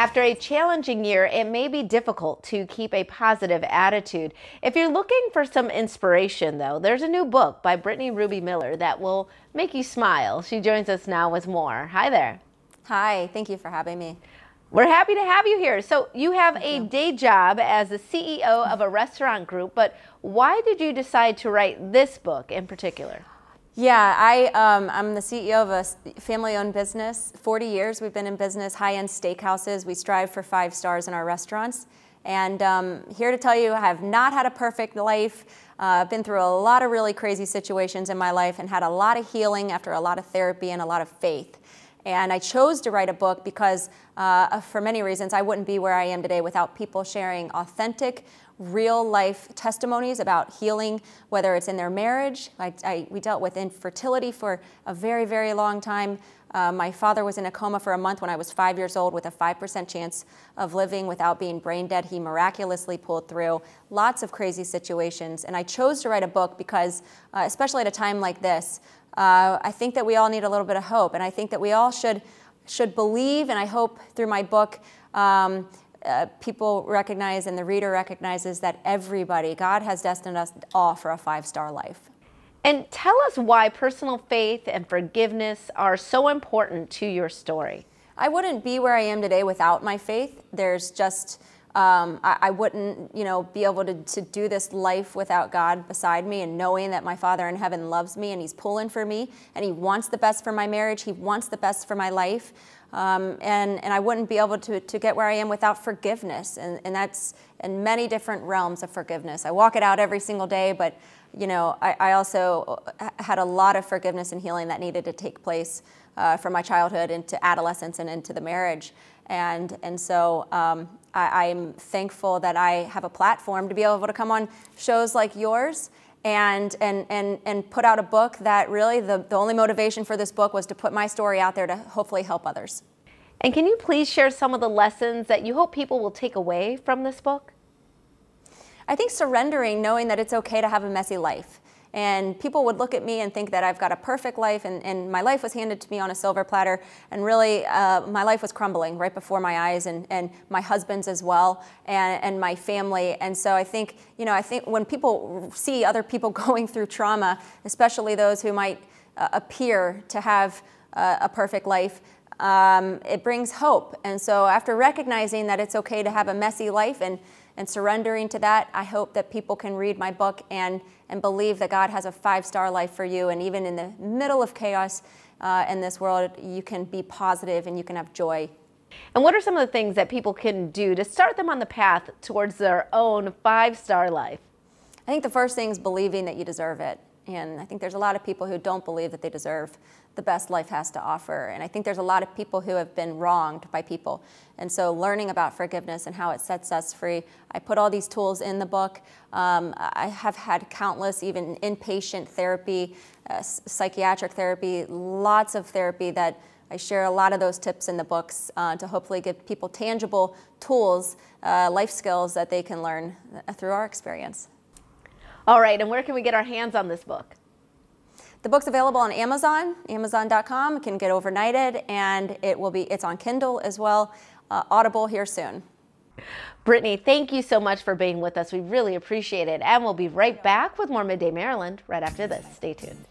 After a challenging year, it may be difficult to keep a positive attitude. If you're looking for some inspiration, though, there's a new book by Britney Ruby Miller that will make you smile. She joins us now with more. Hi there. Hi, thank you for having me. We're happy to have you here. So, you have a day job as the CEO of a restaurant group, but why did you decide to write this book in particular? Yeah, I, um, I'm the CEO of a family owned business. 40 years we've been in business, high end steakhouses. We strive for five stars in our restaurants. And um, here to tell you, I have not had a perfect life. Uh, I've been through a lot of really crazy situations in my life and had a lot of healing after a lot of therapy and a lot of faith. And I chose to write a book because, uh, for many reasons, I wouldn't be where I am today without people sharing authentic, real life testimonies about healing, whether it's in their marriage. I, I, we dealt with infertility for a very, very long time. Uh, my father was in a coma for a month when I was five years old with a 5% chance of living without being brain dead. He miraculously pulled through lots of crazy situations. And I chose to write a book because, uh, especially at a time like this, uh, I think that we all need a little bit of hope. And I think that we all should, should believe, and I hope through my book, um, uh, people recognize and the reader recognizes that everybody, God has destined us all for a five star life. And tell us why personal faith and forgiveness are so important to your story. I wouldn't be where I am today without my faith. There's just, um, I, I, wouldn't, you know, be able to, to do this life without God beside me and knowing that my Father in heaven loves me and He's pulling for me and He wants the best for my marriage. He wants the best for my life. Um, and, and I wouldn't be able to, to get where I am without forgiveness. And, and that's in many different realms of forgiveness. I walk it out every single day, but you know, I, I also had a lot of forgiveness and healing that needed to take place uh, from my childhood into adolescence and into the marriage. And, and so um, I, I'm thankful that I have a platform to be able to come on shows like yours and, and, and, and put out a book that really the, the only motivation for this book was to put my story out there to hopefully help others. And can you please share some of the lessons that you hope people will take away from this book? I think surrendering, knowing that it's okay to have a messy life. And people would look at me and think that I've got a perfect life, and, and my life was handed to me on a silver platter. And really, uh, my life was crumbling right before my eyes, and, and my husband's as well, and, and my family. And so I think, you know, I think when people see other people going through trauma, especially those who might uh, appear to have uh, a perfect life, um, it brings hope. And so after recognizing that it's okay to have a messy life and and surrendering to that, I hope that people can read my book and, and believe that God has a five star life for you. And even in the middle of chaos uh, in this world, you can be positive and you can have joy. And what are some of the things that people can do to start them on the path towards their own five star life? I think the first thing is believing that you deserve it. And I think there's a lot of people who don't believe that they deserve the best life has to offer. And I think there's a lot of people who have been wronged by people. And so learning about forgiveness and how it sets us free, I put all these tools in the book. Um, I have had countless, even inpatient therapy, uh, psychiatric therapy, lots of therapy that I share a lot of those tips in the books uh, to hopefully give people tangible tools, uh, life skills that they can learn uh, through our experience. All right, and where can we get our hands on this book? The book's available on Amazon, amazon.com. It can get overnighted, and it will be. It's on Kindle as well. Uh, Audible here soon. Britney, thank you so much for being with us. We really appreciate it, and we'll be right back with more Midday Maryland right after this. Stay tuned.